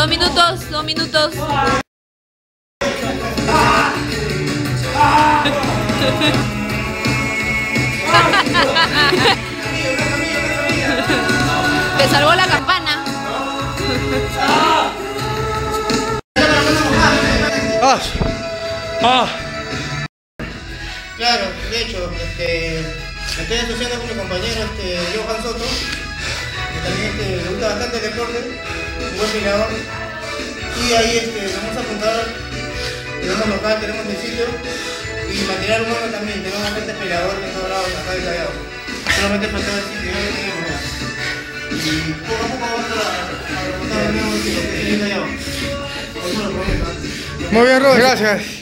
Dos minutos, dos minutos. Te salvó la campana. Ah. Ah. Claro, de hecho, este, me estoy asociando con mi compañero este, Johan Soto, también este, gusta bastante el deporte, un buen mirador. Y ahí este, vamos a apuntar, tenemos local, tenemos el sitio, y material humano también, tenemos bastante peleador en todos lados, acá y allá. Solamente faltaba el sitio, ya lo tenemos ya. Y poco a poco vamos a, remontar el nuevo sitio que tiene ¿no? Muy bien, Rod, gracias.